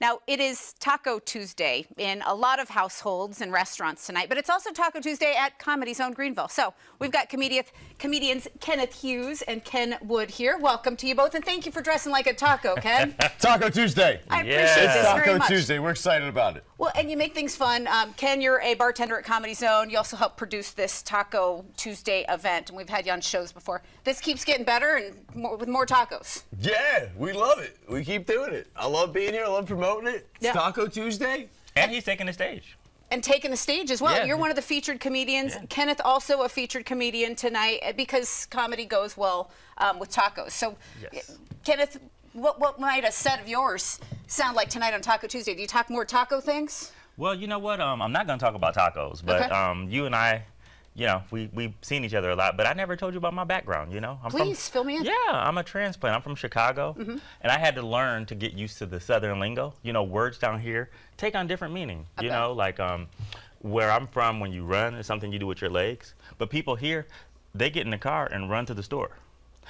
Now, it is Taco Tuesday in a lot of households and restaurants tonight, but it's also Taco Tuesday at Comedy Zone Greenville. So we've got comedian, comedians Kenneth Hughes and Ken Wood here. Welcome to you both, and thank you for dressing like a taco, Ken. Taco Tuesday. I appreciate It's this Taco very much. Tuesday. We're excited about it. Well, and you make things fun. Um, Ken, you're a bartender at Comedy Zone. You also help produce this Taco Tuesday event, and we've had you on shows before. This keeps getting better and more, with more tacos. Yeah, we love it. We keep doing it. I love being here. I love promoting it. It's Yeah. Taco Tuesday. And he's taking the stage. and taking the stage as well. Yeah. You're one of the featured comedians. Kenneth also a featured comedian tonight uh, because comedy goes well um, with tacos. So, Yes. uh, Kenneth, what what might a set of yours sound like tonight on Taco Tuesday? Do you talk more taco things? Well, you know what? Um, I'm not going to talk about tacos, but Okay. um, you and I, you know, we we've seen each other a lot. But I never told you about my background. You know, I'm Please, from, fill me in. Yeah, I'm a transplant. I'm from Chicago, Mm-hmm. and I had to learn to get used to the Southern lingo. You know, words down here take on different meaning. You know, like um, where I'm from, when you run, it's something you do with your legs. But people here, they get in the car and run to the store.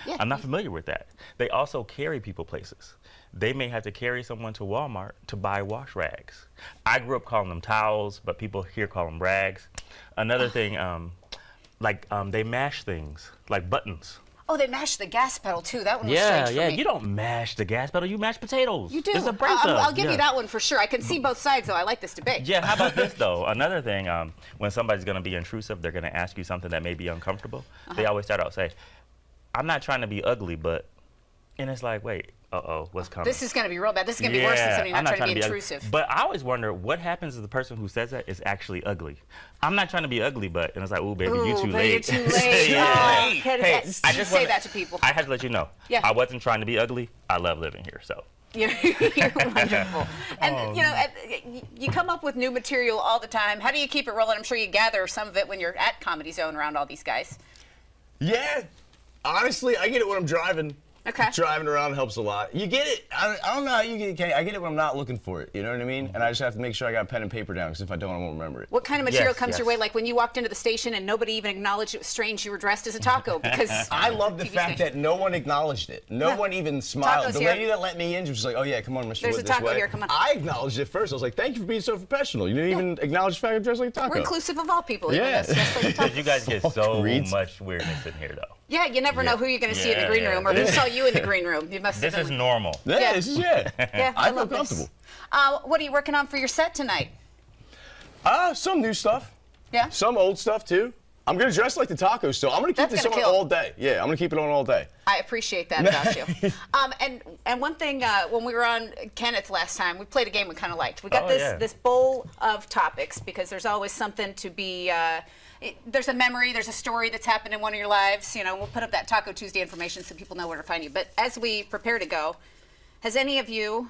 Yeah. I'm not familiar with that. They also carry people places. They may have to carry someone to Walmart to buy wash rags. I grew up calling them towels, but people here call them rags. Another thing, um, like um, they mash things, like buttons. Oh, they mash the gas pedal too. That one was Yeah, strange for yeah. me. You don't mash the gas pedal. You mash potatoes. You do. It's a brace I'll. I'll give yeah. you that one for sure. I can see both sides though. I like this debate. Yeah, how about this though? Another thing, um, when somebody's gonna be intrusive, they're gonna ask you something that may be uncomfortable. They Uh-huh. always start out say, "I'm not trying to be ugly, but," and it's like, wait, uh oh, what's coming? This is going to be real bad. This is going to be worse than somebody I'm not, trying to be ugly. intrusive. But I always wonder what happens if the person who says that is actually ugly. I'm not trying to be ugly, but and it's like, ooh, baby, you too late. You're too late. yeah. Oh, Kenneth, Hey, I just say wanna- that to people. I had to let you know. Yeah. I wasn't trying to be ugly. I love living here, so. You're, you're wonderful. And, Oh. you know, you come up with new material all the time. How do you keep it rolling? I'm sure you gather some of it when you're at Comedy Zone around all these guys. Yeah. Honestly, I get it when I'm driving. Okay. Driving around helps a lot. You get it. I, I don't know how you get it, I get it when I'm not looking for it. You know what I mean? And I just have to make sure I got pen and paper down because if I don't, I won't remember it. What kind of material Yes, comes your way? Like when you walked into the station and nobody even acknowledged it was strange you were dressed as a taco because I love the TV fact station. that no one acknowledged it. No Yeah. one even smiled. Tacos the here. lady that let me in, she was like, "Oh yeah, come on, Mr. There's Wood, a taco way." here, come on. I acknowledged it first. I was like, "Thank you for being so professional." You didn't even acknowledge the fact I'm dressed like a taco. we're inclusive of all people. even Yeah. like Because you guys get so Agreed. much weirdness in here, though. Yeah, you never know who you're going to see in the green room or who saw you in the green room. You must This is normal. Yeah, Yeah. this is yeah. Yeah, I feel love comfortable. Uh, what are you working on for your set tonight? Ah, some new stuff. Yeah. Some old stuff too. I'm gonna dress like the tacos still. I'm gonna keep That's this gonna on kill. all day. Yeah, I'm gonna keep it on all day. I appreciate that about you. Um, and and one thing uh, when we were on Kenneth last time, we played a game we kind of liked. We got Oh, this yeah. this bowl of topics because there's always something to be. Uh, it, there's a memory, there's a story that's happened in one of your lives. You know, we'll put up that Taco Tuesday information so people know where to find you. But as we prepare to go, has any of you?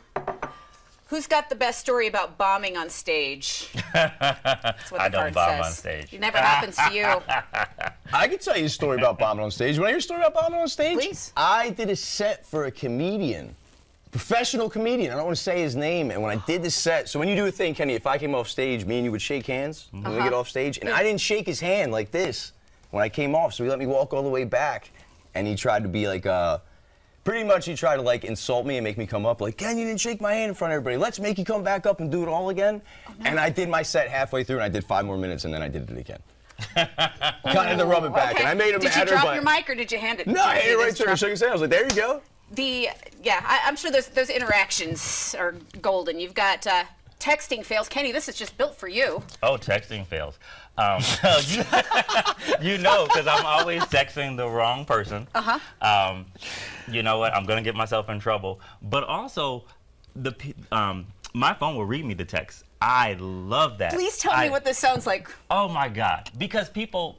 Who's got the best story about bombing on stage? That's what I don't bomb says. on stage. It never happens to you. I can tell you a story about bombing on stage. You want to hear a story about bombing on stage? Please. I did a set for a comedian, professional comedian. I don't want to say his name. And when I did the set, so when you do a thing, Kenny, if I came off stage, me and you would shake hands when we Uh-huh. get off stage. And I didn't shake his hand like this when I came off. So he let me walk all the way back. And he tried to be like, uh, pretty much he tried to like insult me and make me come up like, Ken, you didn't shake my hand in front of everybody. Let's make you come back up and do it all again. And I did my set halfway through and I did five more minutes and then I did it again. kind of to rub it back. Okay. And I made him Did mad you drop your mic or did you hand it? no, I you it right to drop- Shook his hand. I was like, there you go. The yeah, I, I'm sure those those interactions are golden. You've got uh, texting fails. Kenny, this is just built for you. Oh, texting fails. Um, you, you know, because I'm always texting the wrong person. Uh-huh. Um, you know what? I'm gonna get myself in trouble. But also, the um, my phone will read me the text. I love that. Please tell I- me what this sounds like. Oh my God! Because people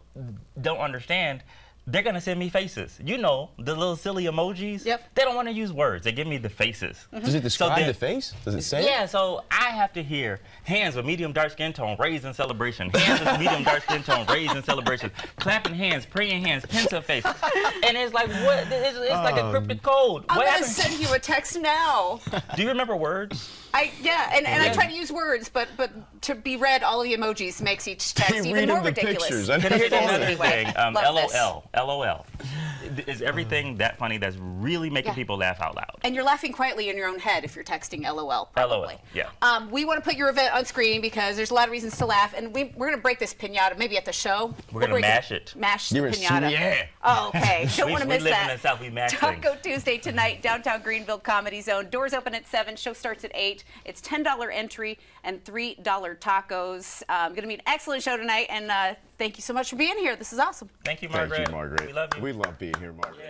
don't understand. They're gonna send me faces. You know the little silly emojis. Yep. They don't want to use words. They give me the faces. Does it describe then- the face? Does it say? Yeah, so I have to hear hands with medium dark skin tone, raised in celebration. Hands with medium dark skin tone, raised in celebration. Clapping hands, praying hands, pensive face. And it's like what? It's, it's like a cryptic code. I'm what gonna happened? send you a text now. Do you remember words? I yeah, and, and I try to use words, but but to be read, all the emojis makes each text They even read more the ridiculous. pictures. I Can I hear another thing? Um, love this. LOL. LOL. Is everything that funny that's really making Yeah. people laugh out loud? And you're laughing quietly in your own head if you're texting LOL. Probably. LOL, yeah. Um, we want to put your event on screen because there's a lot of reasons to laugh, and we, we're going to break this pinata maybe at the show. We're gonna break mash it. Mash the You're a pinata. yeah. Oh, okay. Don't want to miss live in that. the South, we mash Taco things. Tuesday tonight, downtown Greenville Comedy Zone. Doors open at seven. Show starts at eight. It's ten dollar entry and three dollar tacos. Um, going to be an excellent show tonight, and uh, thank you so much for being here. This is awesome. Thank you, Thank you, Margaret. We love you. We love being here, Margaret.